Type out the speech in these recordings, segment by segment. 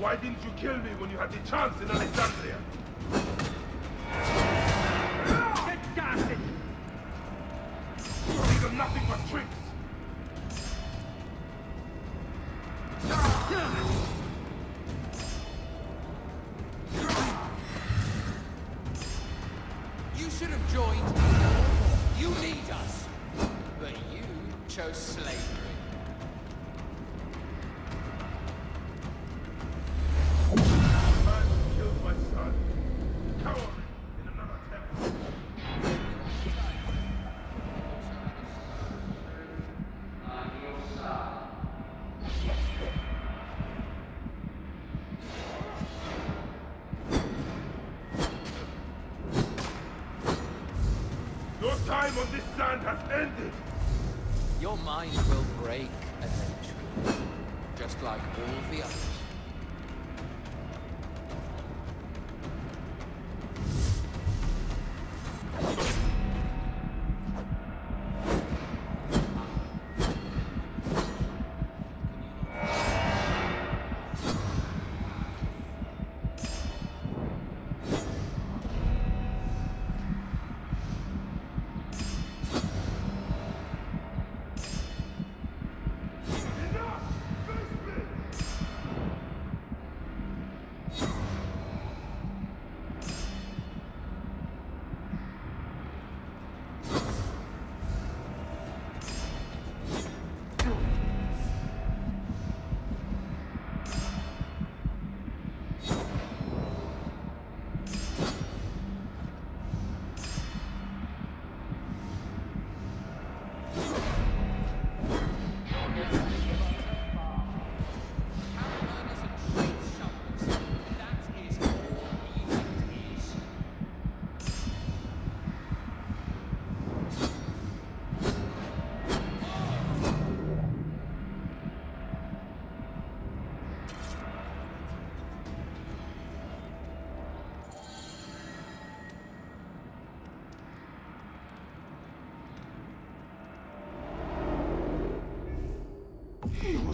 Why didn't you kill me when you had the chance in Alexandria? Get gassed! These are nothing but tricks! You should have joined you need us. But you chose slavery. Your time on this sand has ended! Your mind will break eventually. Just like all the others.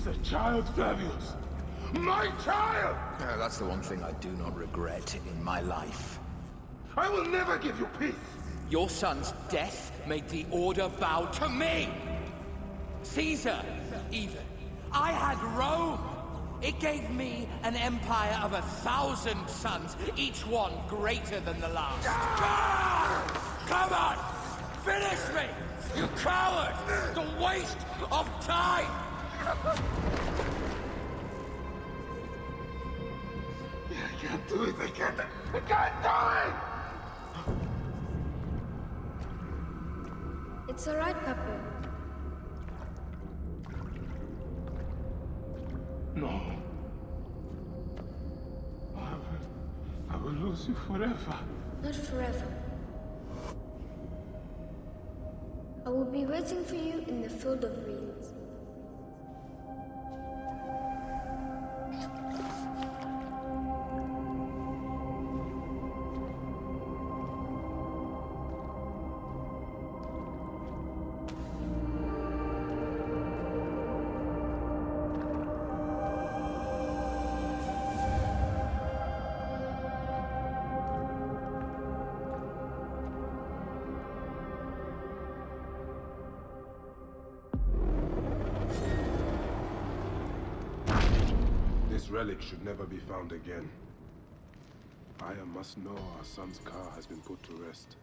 He was a child, Flavius! My child! That's the one thing I do not regret in my life. I will never give you peace! Your son's death made the Order bow to me! Caesar, even. I had Rome! It gave me an empire of a thousand sons, each one greater than the last. Ah! Come on! Finish me! You coward! The waste of time! I can't do it, I can't, I can't do it! It's alright, Papa. No. I will, I will lose you forever. Not forever. I will be waiting for you in the field of reeds. This relic should never be found again. Aya must know our son's ka has been put to rest.